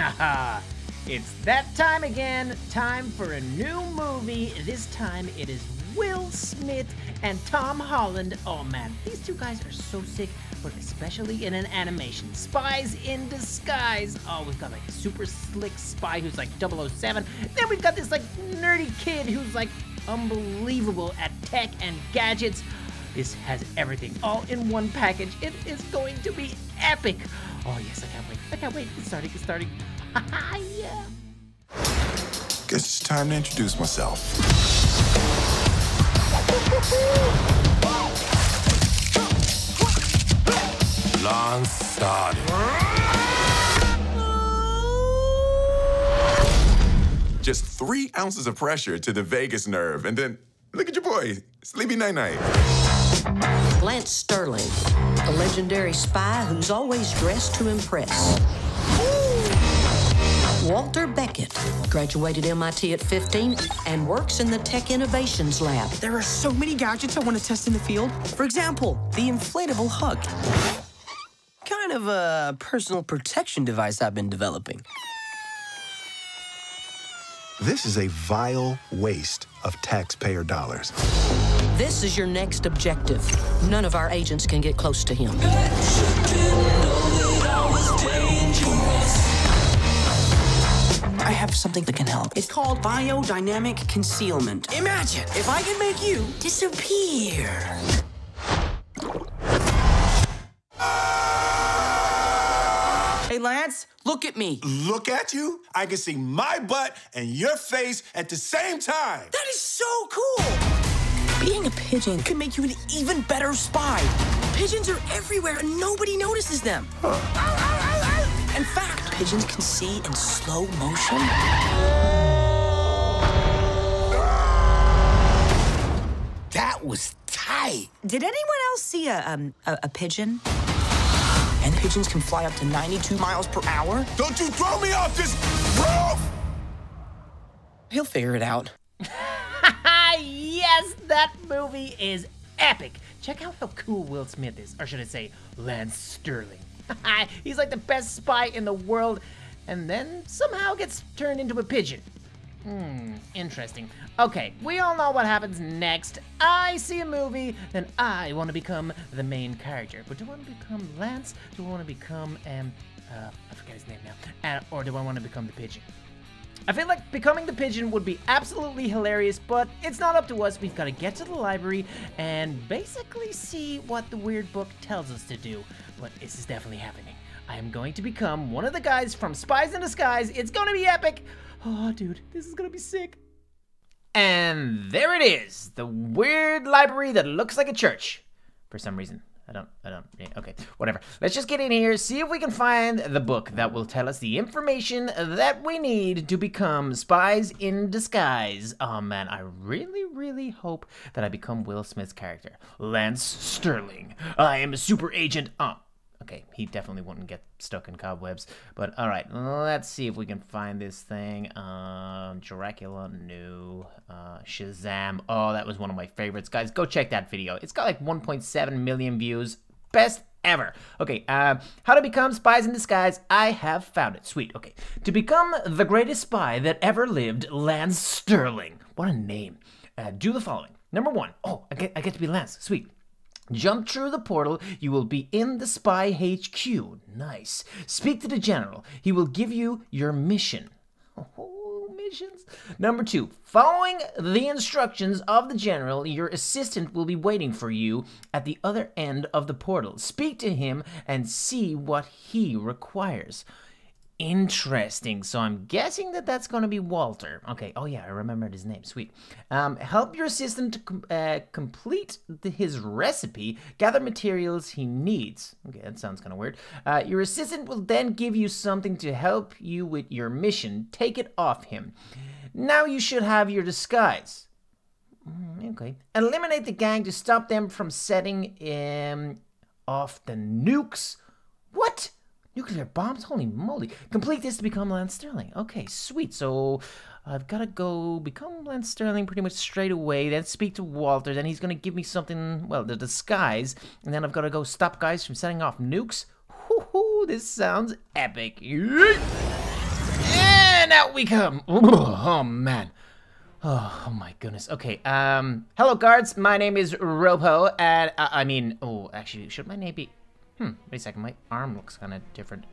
it's that time again. Time for a new movie. This time it is Will Smith and Tom Holland. Oh man, these two guys are so sick, but especially in an animation. Spies in disguise. Oh, we've got like a super slick spy who's like 007. Then we've got this like nerdy kid who's like unbelievable at tech and gadgets. This has everything all in one package. It is going to be epic. Oh yes, I can't wait. I can't wait. It's starting. It's starting. yeah. Guess it's time to introduce myself. Lance Sterling. Just three ounces of pressure to the vagus nerve, and then look at your boy, sleepy night night. Lance Sterling, a legendary spy who's always dressed to impress. Walter Beckett graduated MIT at 15 and works in the Tech Innovations Lab. There are so many gadgets I want to test in the field. For example, the inflatable hug. Kind of a personal protection device I've been developing. This is a vile waste of taxpayer dollars. This is your next objective. None of our agents can get close to him. I have something that can help. It's called biodynamic concealment. Imagine if I can make you disappear. Hey, Lance, look at me. Look at you. I can see my butt and your face at the same time. That is so cool. Being a pigeon can make you an even better spy. Pigeons are everywhere and nobody notices them. In fact, pigeons can see in slow motion. That was tight. Did anyone else see a um a, a pigeon? And pigeons can fly up to 92 miles per hour. Don't you throw me off this roof! He'll figure it out. Yes, that movie is epic. Check out how cool Will Smith is, or should I say, Lance Sterling. He's like the best spy in the world, and then somehow gets turned into a pigeon. Hmm, interesting. Okay, we all know what happens next. I see a movie, then I want to become the main character. But do I want to become Lance? Do I want to become, um, uh, I forget his name now. Uh, or do I want to become the pigeon? I feel like becoming the pigeon would be absolutely hilarious, but it's not up to us. We've got to get to the library and basically see what the weird book tells us to do. But this is definitely happening. I am going to become one of the guys from Spies in Disguise. It's going to be epic. Oh, dude, this is going to be sick. And there it is, the weird library that looks like a church for some reason. I don't, I don't, okay, whatever. Let's just get in here, see if we can find the book that will tell us the information that we need to become spies in disguise. Oh man, I really, really hope that I become Will Smith's character. Lance Sterling. I am a super agent. Oh, okay, he definitely wouldn't get stuck in cobwebs. But all right, let's see if we can find this thing. Um, Dracula, no. Uh, Shazam. Oh, that was one of my favorites, guys. Go check that video. It's got like 1.7 million views. Best ever. Okay, uh, how to become spies in disguise. I have found it. Sweet. Okay, to become the greatest spy that ever lived, Lance Sterling. What a name. Uh, do the following. Number one. Oh, I get, I get to be Lance. Sweet. Jump through the portal, you will be in the spy HQ. Nice. Speak to the general. He will give you your mission. Oh, missions. Number two, following the instructions of the general, your assistant will be waiting for you at the other end of the portal. Speak to him and see what he requires. Interesting. So I'm guessing that that's going to be Walter. Okay. Oh, yeah. I remembered his name. Sweet. Um, help your assistant to com- uh, complete the, his recipe. Gather materials he needs. Okay. That sounds kind of weird. Uh, your assistant will then give you something to help you with your mission. Take it off him. Now you should have your disguise. Mm, Okay. Eliminate the gang to stop them from setting um, off the nukes. What? Nuclear bombs? Holy moly. Complete this to become Lance Sterling. Okay, sweet. So I've got to go become Lance Sterling pretty much straight away, then speak to Walter, then he's going to give me something, well, the disguise, and then I've got to go stop guys from setting off nukes. Whoo-hoo, this sounds epic. And out we come. Oh, man. Oh, oh, my goodness. Okay, um, hello guards. My name is Ropo, and uh, I mean, oh, actually, should my name be? Hmm. Wait a second. My arm looks kind of different.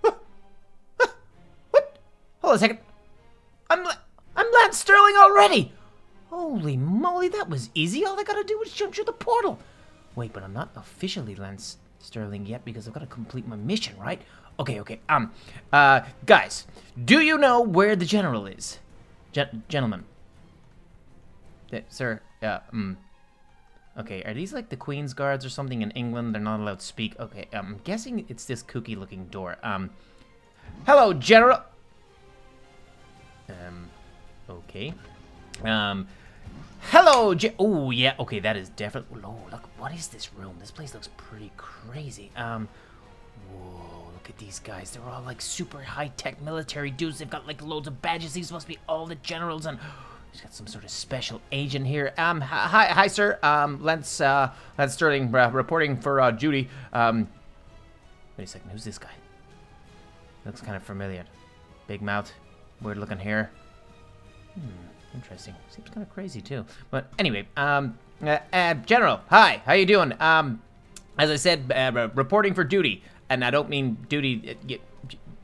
what? what? Hold on a second. I'm I'm Lance Sterling already. Holy moly, that was easy. All I gotta do was jump through the portal. Wait, but I'm not officially Lance Sterling yet because I've got to complete my mission, right? Okay, okay. Um, uh, guys, do you know where the general is? Gen gentlemen. Uh, sir, yeah, um. Okay, are these like the Queen's Guards or something in England? They're not allowed to speak. Okay, um, I'm guessing it's this kooky looking door. Um, hello, General. Um, okay. Um, hello, Oh, yeah, okay, that is definitely. Oh, look, what is this room? This place looks pretty crazy. Um, whoa, look at these guys. They're all like super high tech military dudes. They've got like loads of badges. These must be all the generals and. He's got some sort of special agent here. Um, hi, hi, sir. Um, Lance, uh, Lance Sterling, uh, reporting for uh, duty. Um, wait a second. Who's this guy? Looks kind of familiar. Big mouth, weird looking hair. Hmm, interesting. Seems kind of crazy too. But anyway, um, uh, uh, General, hi. How you doing? Um, as I said, uh, reporting for duty, and I don't mean duty. You,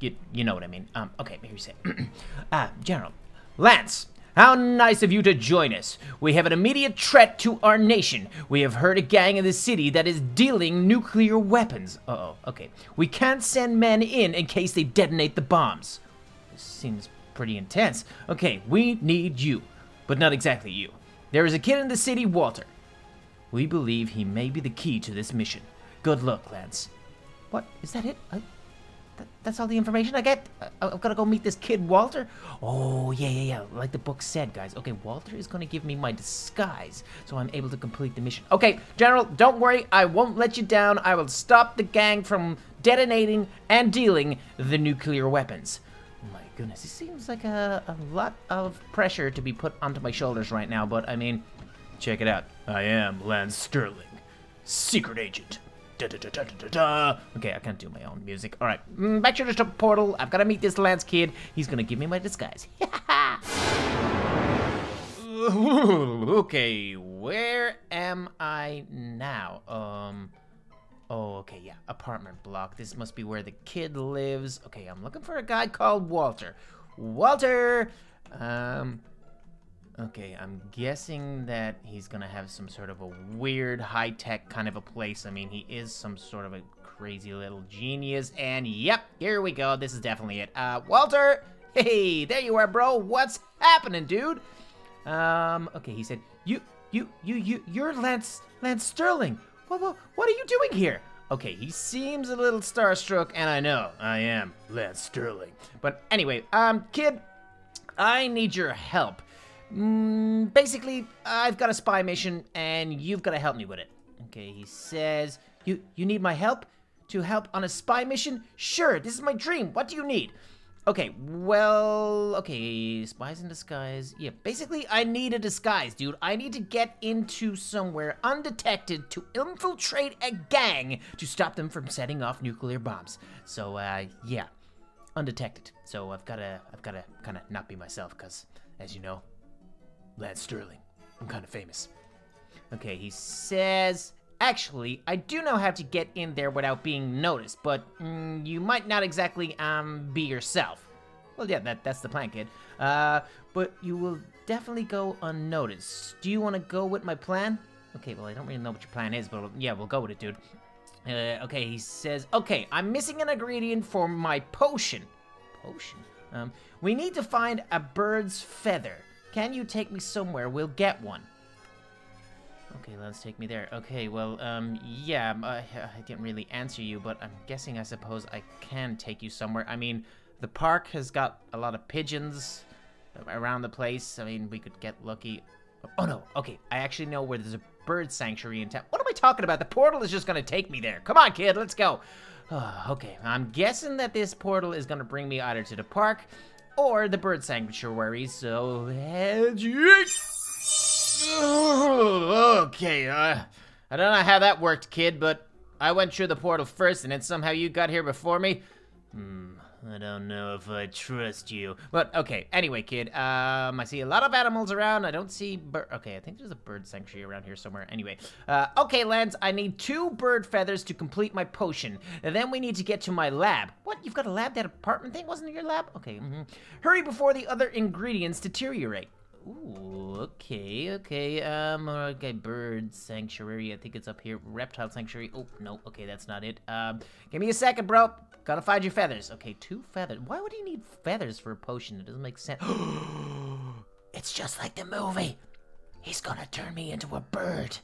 you, you know what I mean. Um, okay, maybe say. uh, General, Lance. How nice of you to join us. We have an immediate threat to our nation. We have heard a gang in the city that is dealing nuclear weapons. Uh oh okay. We can't send men in in case they detonate the bombs. This seems pretty intense. Okay, we need you, but not exactly you. There is a kid in the city, Walter. We believe he may be the key to this mission. Good luck, Lance. What? Is that it? I that's all the information I get? I, I've got to go meet this kid, Walter? Oh, yeah, yeah, yeah. Like the book said, guys. Okay, Walter is going to give me my disguise, so I'm able to complete the mission. Okay, General, don't worry. I won't let you down. I will stop the gang from detonating and dealing the nuclear weapons. My goodness, it seems like a, a lot of pressure to be put onto my shoulders right now, but I mean, check it out. I am Lance Sterling, secret agent. Okay, I can't do my own music. All right, mm, back to the portal. I've got to meet this Lance kid. He's gonna give me my disguise. okay, where am I now? Um, oh, okay, yeah, apartment block. This must be where the kid lives. Okay, I'm looking for a guy called Walter. Walter! Um, Okay, I'm guessing that he's gonna have some sort of a weird high-tech kind of a place. I mean, he is some sort of a crazy little genius. And yep, here we go. This is definitely it. Uh, Walter! Hey, there you are, bro. What's happening, dude? Um, okay, he said, you, you, you, you, you're Lance, Lance Sterling. What, what, what are you doing here? Okay, he seems a little starstruck, and I know I am Lance Sterling. But anyway, um, kid, I need your help. Mm, basically, I've got a spy mission, and you've got to help me with it. Okay, he says, you, you need my help? To help on a spy mission? Sure, this is my dream. What do you need? Okay, well, okay, spies in disguise. Yeah, basically, I need a disguise, dude. I need to get into somewhere undetected to infiltrate a gang to stop them from setting off nuclear bombs. So, uh, yeah, undetected. So I've gotta, I've gotta kind of not be myself, because, as you know, Lance Sterling. I'm kind of famous. Okay, he says, actually, I do know how to get in there without being noticed, but mm, you might not exactly um be yourself. Well, yeah, that that's the plan, kid. Uh, but you will definitely go unnoticed. Do you want to go with my plan? Okay, well, I don't really know what your plan is, but yeah, we'll go with it, dude. Uh, okay, he says, okay, I'm missing an ingredient for my potion. Potion? Um, we need to find a bird's feather. Can you take me somewhere? We'll get one. Okay, let's take me there. Okay, well, um, yeah, I, uh, I didn't really answer you, but I'm guessing I suppose I can take you somewhere. I mean, the park has got a lot of pigeons around the place. I mean, we could get lucky. Oh, no, okay, I actually know where there's a bird sanctuary in town. What am I talking about? The portal is just gonna take me there. Come on, kid, let's go. okay, I'm guessing that this portal is gonna bring me either to the park or the bird sanctuary, so Okay, uh, I don't know how that worked, kid, but I went through the portal first, and then somehow you got here before me. Hmm, I don't know if I trust you. But okay, anyway, kid. Um, I see a lot of animals around. I don't see bird. Okay, I think there's a bird sanctuary around here somewhere. Anyway, uh, okay, Lance. I need two bird feathers to complete my potion. And then we need to get to my lab. What? You've got a lab? That apartment thing wasn't your lab? Okay. mhm. Hurry before the other ingredients deteriorate. Ooh, okay, okay. Um, okay, bird sanctuary. I think it's up here. Reptile sanctuary. Oh no, okay, that's not it. Um, give me a second, bro. Gotta find your feathers. Okay, two feathers. Why would he need feathers for a potion? It doesn't make sense. it's just like the movie. He's gonna turn me into a bird.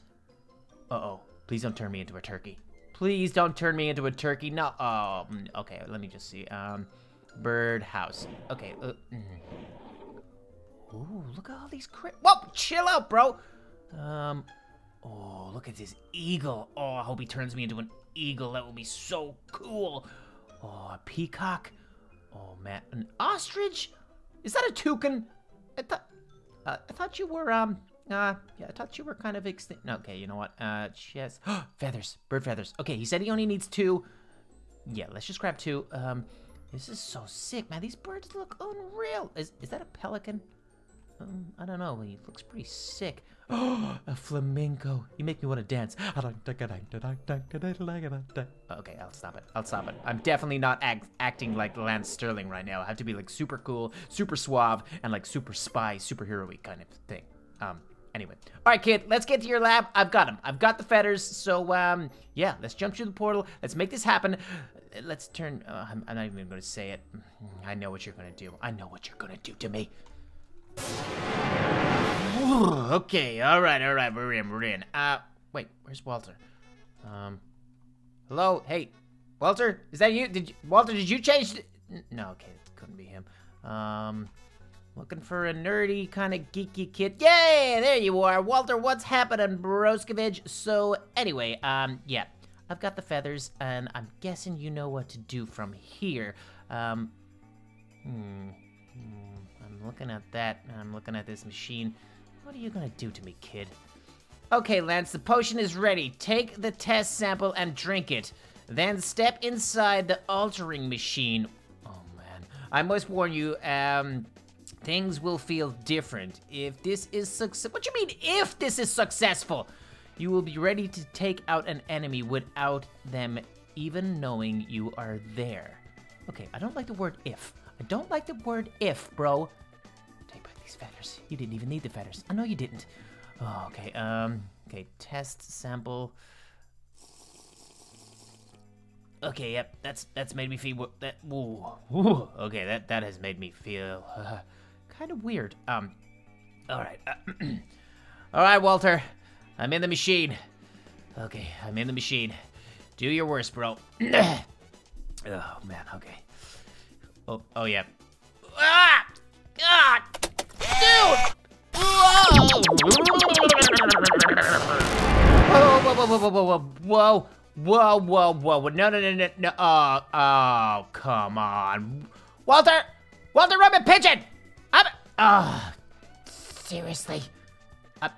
Uh oh. Please don't turn me into a turkey. Please don't turn me into a turkey. No. Oh, mm, okay. Let me just see. Um, bird house. Okay. Uh, mm. Look at all these crit. Whoa, chill out, bro. Um, oh, look at this eagle. Oh, I hope he turns me into an eagle. That would be so cool. Oh, a peacock. Oh man, an ostrich. Is that a toucan? I thought, uh, I thought you were um, uh, yeah, I thought you were kind of extinct. Okay, you know what? Uh, yes, feathers, bird feathers. Okay, he said he only needs two. Yeah, let's just grab two. Um, this is so sick, man. These birds look unreal. Is is that a pelican? Um, I don't know. He looks pretty sick. Oh, a flamenco. You make me want to dance. Okay, I'll stop it. I'll stop it. I'm definitely not act acting like Lance Sterling right now. I have to be like super cool, super suave, and like super spy, superhero-y kind of thing. Um, anyway. All right, kid, let's get to your lab. I've got him. I've got the fetters. So, um, yeah, let's jump through the portal. Let's make this happen. Let's turn. Uh, I'm, I'm not even going to say it. I know what you're going to do. I know what you're going to do to me. Okay, all right, all right, we're in, we're in. Uh, wait, where's Walter? Um, hello, hey, Walter, is that you? Did you, Walter? Did you change? No, okay, it couldn't be him. Um, looking for a nerdy kind of geeky kid. Yay, there you are, Walter. What's happening, Broskovich? So anyway, um, yeah, I've got the feathers, and I'm guessing you know what to do from here. Um, hmm. I'm looking at that, and I'm looking at this machine. What are you gonna do to me, kid? Okay, Lance, the potion is ready. Take the test sample and drink it. Then step inside the altering machine. Oh man, I must warn you, um, things will feel different. If this is success, what do you mean if this is successful? You will be ready to take out an enemy without them even knowing you are there. Okay, I don't like the word if. I don't like the word if, bro. These feathers. You didn't even need the feathers. I know you didn't. Oh, okay. Um. Okay. Test sample. Okay. Yep. That's that's made me feel that. Ooh. Ooh. Okay. That that has made me feel uh, kind of weird. Um. All right. all right, Walter. I'm in the machine. Okay. I'm in the machine. Do your worst, bro. oh man. Okay. Oh. Oh yeah. Ah! Ah! Dude! Whoa! Whoa, whoa, whoa, whoa, whoa, whoa, whoa, whoa, whoa, no, no, no, no, no, oh, oh, come on. Walter! Walter, I'm a pigeon! I'm, oh, seriously? I,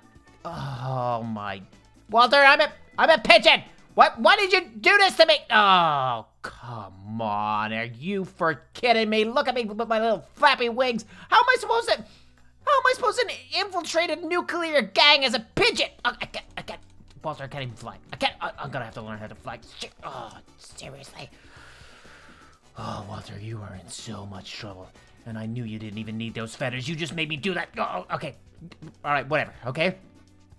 oh my, Walter, I'm a, I'm a pigeon! What, why did you do this to me? Oh, come on, are you for kidding me? Look at me with my little flappy wings. How am I supposed to, how am I supposed to infiltrate a nuclear gang as a pigeon? I, I can't, I can't, Walter, I can't even fly. I can't, I, I'm gonna have to learn how to fly. Shit. Oh, seriously. Oh, Walter, you are in so much trouble. And I knew you didn't even need those feathers. You just made me do that. Oh, okay. All right, whatever, okay?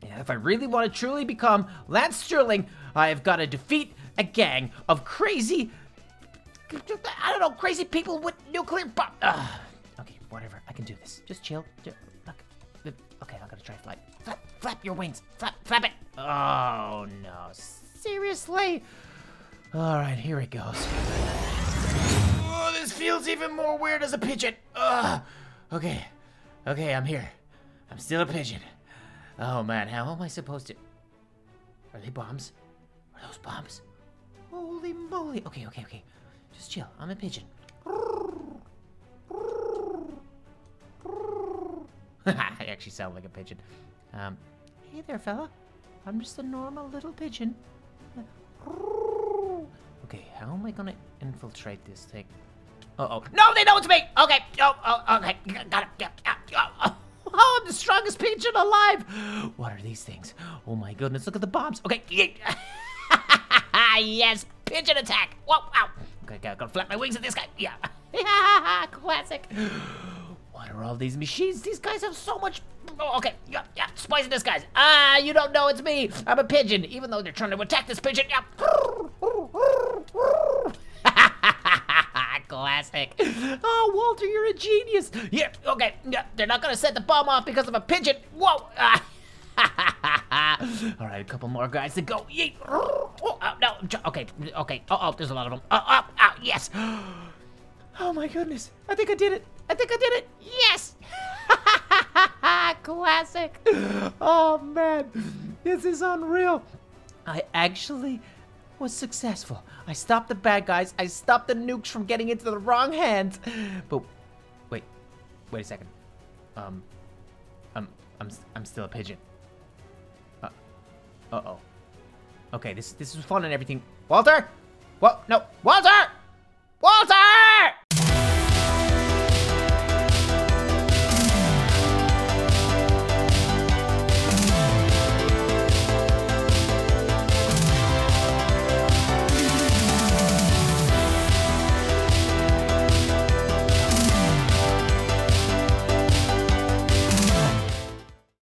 Yeah, if I really want to truly become Lance Sterling, I've got to defeat a gang of crazy, I don't know, crazy people with nuclear bomb. Ugh. Okay, whatever. Can do this. Just chill. Ju- look. Okay, I'm gonna try to fly. Flap, flap your wings. Flap, flap it. Oh no, seriously? All right, here it goes. Oh, this feels even more weird as a pigeon. Ugh. Okay, okay, I'm here. I'm still a pigeon. Oh man, how am I supposed to? Are they bombs? Are those bombs? Holy moly! Okay, okay, okay. Just chill. I'm a pigeon. I actually sound like a pigeon. Um, hey there, fella. I'm just a normal little pigeon. Okay, how am I gonna infiltrate this thing? Uh-oh. No, they know it's me! Okay. Oh, oh okay. Got it. Yeah. Oh, I'm the strongest pigeon alive. What are these things? Oh my goodness, look at the bombs. Okay. yes, pigeon attack. Whoa, wow. Okay, gotta, gotta flap my wings at this guy. Yeah. Classic. Are all these machines? These guys have so much. Oh, okay, yeah, yeah, splicing this guys. Ah, you don't know it's me. I'm a pigeon, even though they're trying to attack this pigeon. Yeah. Classic. Oh, Walter, you're a genius. Yeah, okay. Yeah, they're not gonna set the bomb off because of a pigeon. Whoa. Ah. All right, a couple more guys to go. Yeet. Oh, oh, no. Okay, okay. Oh, oh, there's a lot of them. Oh, oh, oh, yes. Oh my goodness. I think I did it. I think I did it. Yes. Classic. Oh man, this is unreal. I actually was successful. I stopped the bad guys. I stopped the nukes from getting into the wrong hands. But wait, wait a second. Um, I'm I'm I'm still a pigeon. Uh, uh oh. Okay, this this is fun and everything. Walter, what? No, Walter!